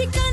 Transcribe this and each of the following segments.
she comes.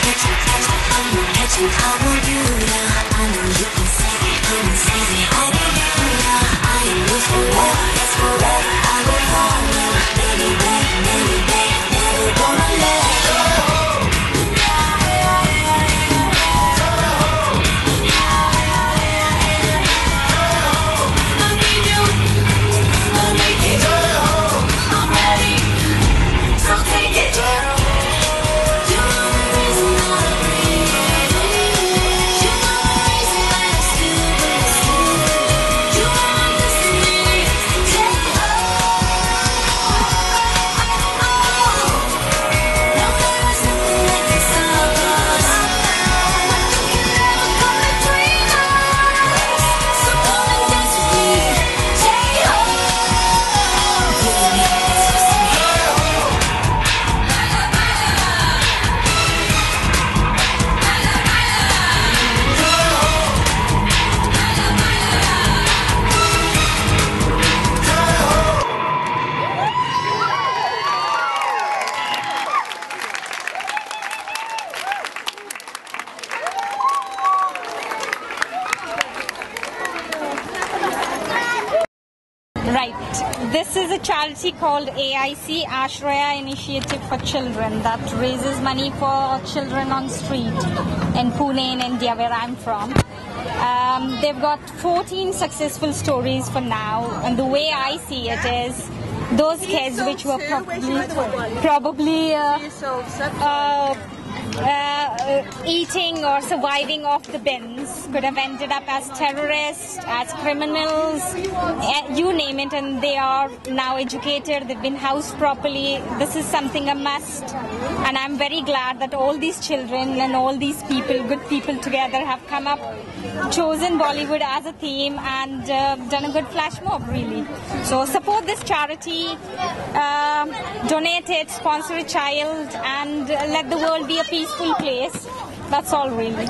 自己在前方，有开心逃离。This is a charity called AIC Ashraya Initiative for Children that raises money for children on street in Pune in India where I'm from. Um, they've got 14 successful stories for now and the way I see it is those kids which were probably probably uh, uh, uh, eating or surviving off the bins could have ended up as terrorists, as criminals, eh, you name it, and they are now educated, they've been housed properly. This is something a must, and I'm very glad that all these children and all these people, good people together, have come up, chosen Bollywood as a theme, and uh, done a good flash mob, really. So support this charity, uh, donate it, sponsor a child, and let the world be a peaceful place. That's all, really.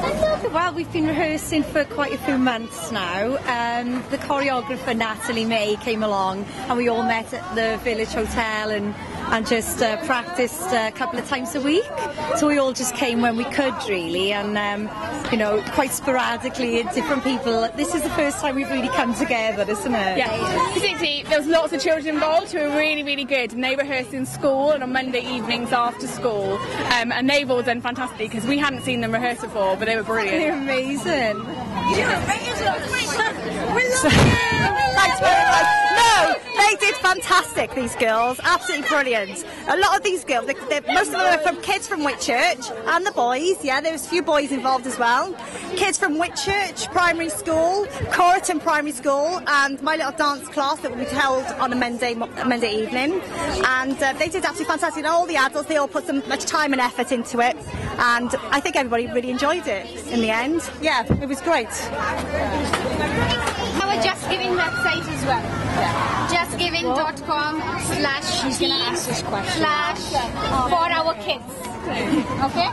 Well, we've been rehearsing for quite a few months now. Um, the choreographer Natalie May came along, and we all met at the Village Hotel and and just uh, practiced a couple of times a week. So we all just came when we could, really, and um, you know, quite sporadically, different people. This is the first time we've really come together, isn't it? Yeah, particularly there was lots of children involved who were really, really good, and they rehearsed in school and on Monday evenings after school, um, and they've all done fantastically because we hadn't seen them rehearse before, but they were brilliant. They're amazing. Thanks very much. No, they did fantastic. These girls, absolutely brilliant. A lot of these girls, they, they, most of them are from kids from Whitchurch and the boys. Yeah, there's a few boys involved as well. Kids from Whitchurch Primary School, Coryton Primary School, and my little dance class that we held on a Monday Monday evening. And uh, they did absolutely fantastic. And all the adults, they all put so much time and effort into it. And I think everybody really enjoyed it in the end. Yeah, it was great. Our Just Giving website as well. Justgiving.com slash team slash for our kids. Okay?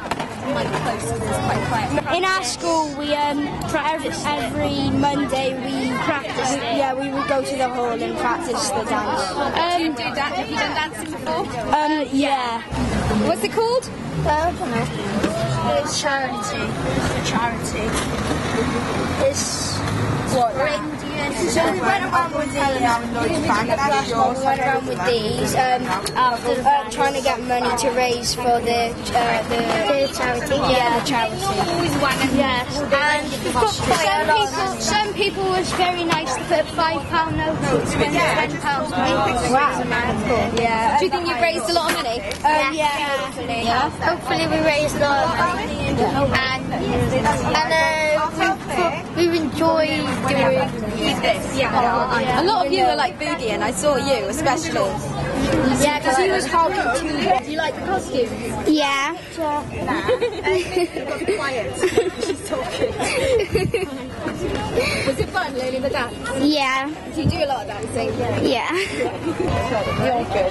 In our school, we um, every, every Monday we practice. Yeah, we would go to the hall and practice the dance. Um, do that. Have you done dancing before? Um, yeah. What's it called? I don't know. It's charity. Charity. It's what? So we went. We went around with these um, trying to get money to raise for the the, charity. Yeah. Yes, and some people. Some people was very nice to put five pound notes ten pounds. Wow, yeah. Do you think you've raised a lot of money? Um, yeah, hopefully. We raise a lot of money. And, we, we've enjoyed doing this. Yeah. A lot of you are like Boogie, and I saw you especially. Yeah, because he was talking to you. Do you like the costume? Yeah. Got quiet. She's talking. Was it fun learning the dance? Yeah. Do you do a lot of dancing? Yeah. Do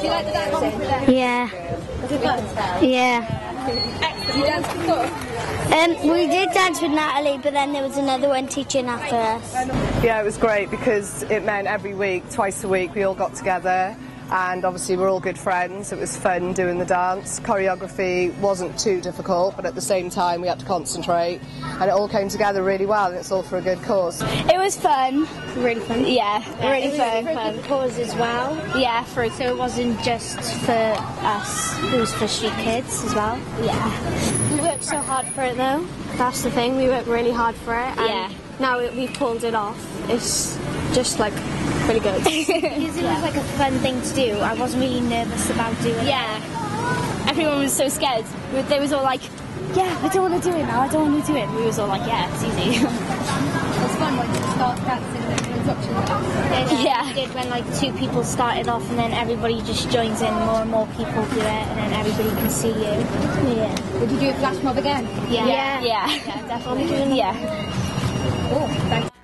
you like the dancing? Yeah. Was it fun? Yeah. You danced before? Um, we did dance with Natalie, but then there was another one teaching after us. Yeah, it was great because it meant every week, twice a week, we all got together and obviously we're all good friends. It was fun doing the dance. Choreography wasn't too difficult, but at the same time we had to concentrate, and it all came together really well, and it's all for a good cause. It was fun. Really fun. Yeah, really fun. for a good cause as well. Yeah, for So it wasn't just for us, it was for street kids as well. yeah. We worked so hard for it though. That's the thing. We worked really hard for it. And Yeah. Now we- we've pulled it off. It's just like pretty good. Because it was like a fun thing to do. I wasn't really nervous about doing it. yeah. Everyone was so scared. They was all like, "Yeah, I don't want to do it now. I don't want to do it." We was all like, "Yeah, it's easy." It's fun when you start dancing and everyone's watching you. Yeah. Did when like two people started off and then everybody just joins in, more and more people do it and then everybody can see you. yeah. Would you do a flash mob again? Yeah. Yeah. Yeah. definitely. Yeah. Oh, thank